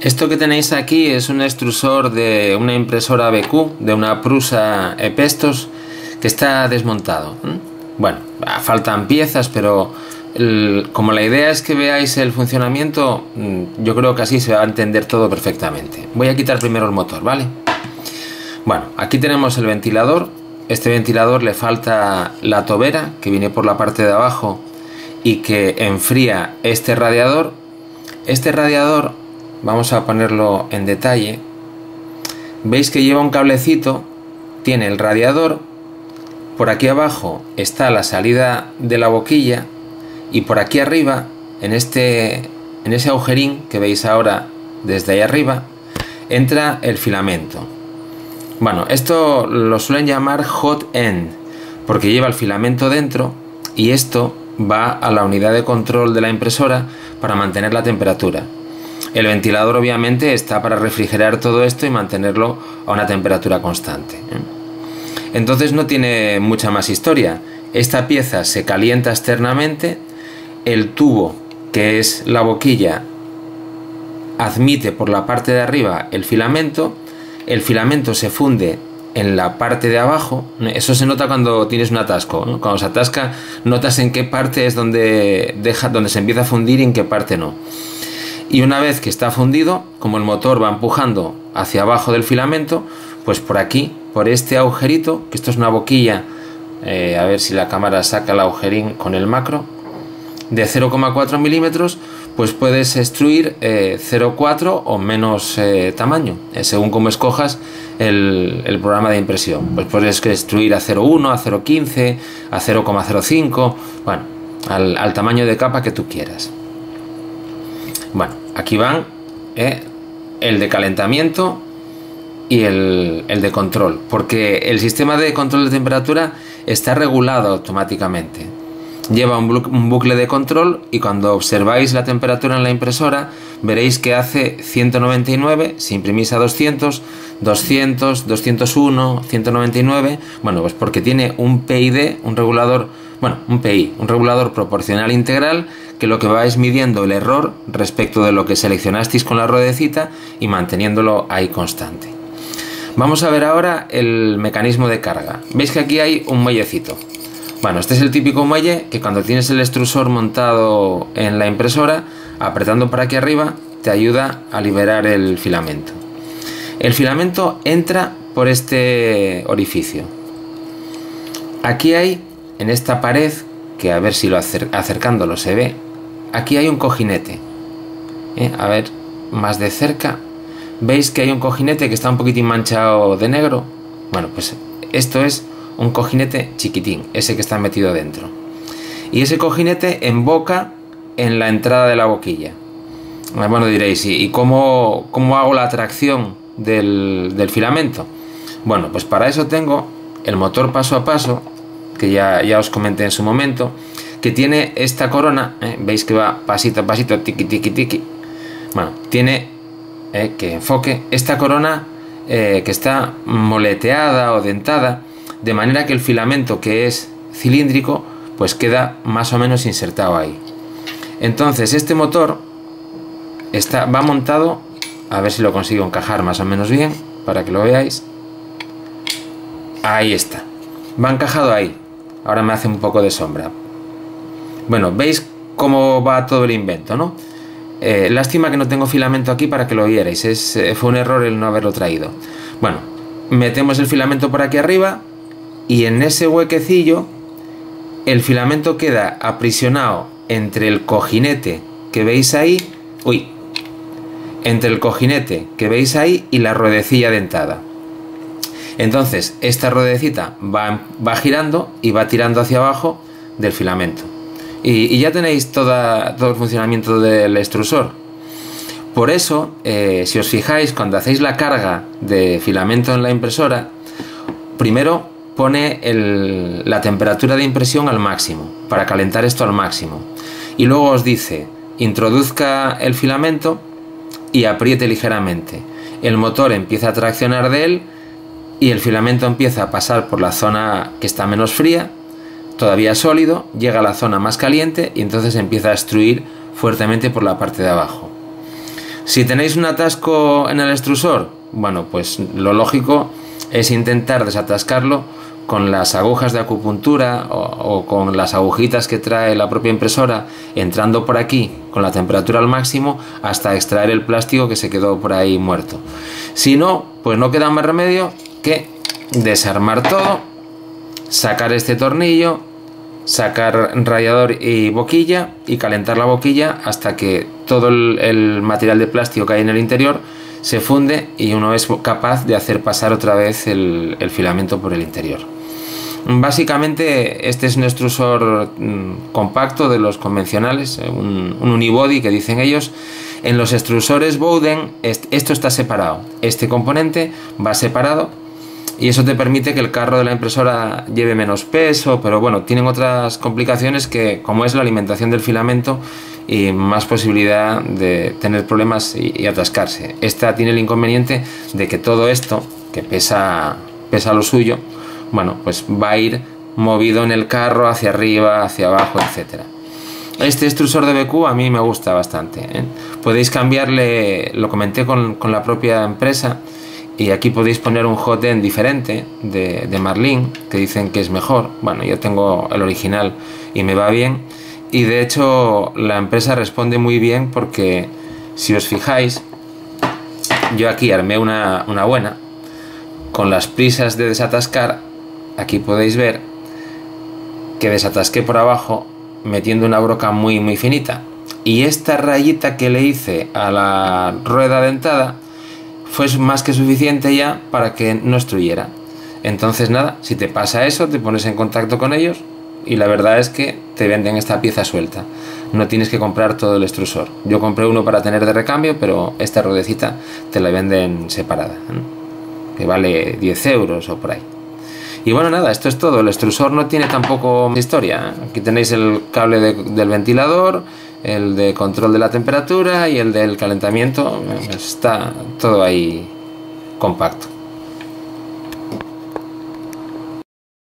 Esto que tenéis aquí es un extrusor de una impresora BQ, de una Prusa Epestos, que está desmontado. Bueno, faltan piezas, pero como la idea es que veáis el funcionamiento, mm, yo creo que así se va a entender todo perfectamente. Voy a quitar primero el motor, ¿vale? Bueno, aquí tenemos el ventilador. Este ventilador le falta la tobera que viene por la parte de abajo y que enfría este radiador. Este radiador, vamos a ponerlo en detalle. Veis que lleva un cablecito, tiene el radiador, por aquí abajo está la salida de la boquilla y por aquí arriba, en, este, en ese agujerín que veis ahora desde ahí arriba, entra el filamento. Bueno, esto lo suelen llamar hot end, porque lleva el filamento dentro y esto va a la unidad de control de la impresora para mantener la temperatura. El ventilador obviamente está para refrigerar todo esto y mantenerlo a una temperatura constante. ¿eh? Entonces no tiene mucha más historia. Esta pieza se calienta externamente el tubo, que es la boquilla, admite por la parte de arriba el filamento, el filamento se funde en la parte de abajo, eso se nota cuando tienes un atasco, cuando se atasca notas en qué parte es donde deja, donde se empieza a fundir y en qué parte no. Y una vez que está fundido, como el motor va empujando hacia abajo del filamento, pues por aquí, por este agujerito, que esto es una boquilla, eh, a ver si la cámara saca el agujerín con el macro, de 0,4 milímetros, pues puedes extruir 0,4 eh, o menos eh, tamaño, según como escojas el, programa de impresión. Pues puedes extruir a 0,1, a 0,15, a 0,05, bueno, al, tamaño de capa que tú quieras. Bueno, aquí van el de calentamiento y el, el de control, porque el sistema de control de temperatura está regulado automáticamente. Lleva un, bucle de control y cuando observáis la temperatura en la impresora veréis que hace 199 si imprimís a 200, 200, 201, 199, bueno, pues porque tiene un PID, un regulador, bueno, un PI, un regulador proporcional integral que lo que va es midiendo el error respecto de lo que seleccionasteis con la ruedecita y manteniéndolo ahí constante. Vamos a ver ahora el mecanismo de carga. Veis que aquí hay un muellecito. Bueno, este es el típico muelle que cuando tienes el extrusor montado en la impresora, apretando para aquí arriba, te ayuda a liberar el filamento. El filamento entra por este orificio. Aquí hay, en esta pared, que a ver si lo acercándolo se ve, aquí hay un cojinete. ¿Eh? A ver, más de cerca, ¿veis que hay un cojinete que está un poquitín manchado de negro? Bueno, pues esto es un cojinete chiquitín, ese que está metido dentro. Y ese cojinete emboca en la entrada de la boquilla. Bueno, diréis, ¿y cómo, cómo hago la tracción del, filamento? Bueno, pues para eso tengo el motor paso a paso, que ya, ya os comenté en su momento, que tiene esta corona, ¿eh? veis que va pasito a pasito, tiki tiki tiki. Bueno, tiene ¿eh? que enfoque esta corona eh, que está moleteada o dentada de manera que el filamento que es cilíndrico pues queda más o menos insertado ahí. Entonces este motor está, va montado, a ver si lo consigo encajar más o menos bien para que lo veáis. Ahí está, va encajado ahí. Ahora me hace un poco de sombra. Bueno, veis cómo va todo el invento, ¿no? Eh, lástima que no tengo filamento aquí para que lo vierais. Eh, fue un error el no haberlo traído. Bueno, metemos el filamento por aquí arriba y en ese huequecillo el filamento queda aprisionado entre el cojinete que veis ahí, uy, entre el cojinete que veis ahí y la ruedecilla dentada. Entonces, esta ruedecita va girando y va tirando hacia abajo del filamento. Y, ya tenéis todo el funcionamiento del extrusor. Por eso, eh, si os fijáis, cuando hacéis la carga de filamento en la impresora, primero pone la temperatura de impresión al máximo, para calentar esto al máximo. Y luego os dice, introduzca el filamento y apriete ligeramente. El motor empieza a traccionar de él y el filamento empieza a pasar por la zona que está menos fría, todavía sólido, llega a la zona más caliente y entonces empieza a extruir fuertemente por la parte de abajo. Si tenéis un atasco en el extrusor, bueno, pues lo lógico es intentar desatascarlo con las agujas de acupuntura o, con las agujitas que trae la propia impresora entrando por aquí con la temperatura al máximo hasta extraer el plástico que se quedó por ahí muerto. Si no, pues no queda más remedio que desarmar todo, sacar este tornillo, sacar radiador y boquilla y calentar la boquilla hasta que todo el, material de plástico que hay en el interior se funde y uno es capaz de hacer pasar otra vez el filamento por el interior. Básicamente este es un extrusor mm, compacto de los convencionales, eh, un, unibody que dicen ellos. En los extrusores Bowden esto está separado, este componente va separado y eso te permite que el carro de la impresora lleve menos peso, pero bueno, tienen otras complicaciones que como es la alimentación del filamento y más posibilidad de tener problemas y, atascarse. Esta tiene el inconveniente de que todo esto, que pesa, pesa lo suyo, bueno, pues va a ir movido en el carro hacia arriba, hacia abajo, etc. Este extrusor de BQ a mí me gusta bastante. ¿eh? Podéis cambiarle, lo comenté con, la propia empresa, y aquí podéis poner un hot end diferente de, de Marlin, que dicen que es mejor. Bueno, yo tengo el original y me va bien. Y de hecho la empresa responde muy bien porque si os fijáis, yo aquí armé una, una buena. Con las prisas de desatascar aquí podéis ver que desatasqué por abajo metiendo una broca muy muy finita y esta rayita que le hice a la rueda dentada fue más que suficiente ya para que no estruyera. Entonces nada, si te pasa eso te pones en contacto con ellos y la verdad es que te venden esta pieza suelta. No tienes que comprar todo el extrusor. Yo compré uno para tener de recambio pero esta ruedecita te la venden separada que vale 10 euros o por ahí. Y bueno, nada, esto es todo. El extrusor no tiene tampoco historia. Aquí tenéis el cable del ventilador, el de control de la temperatura y el del calentamiento. Está todo ahí compacto.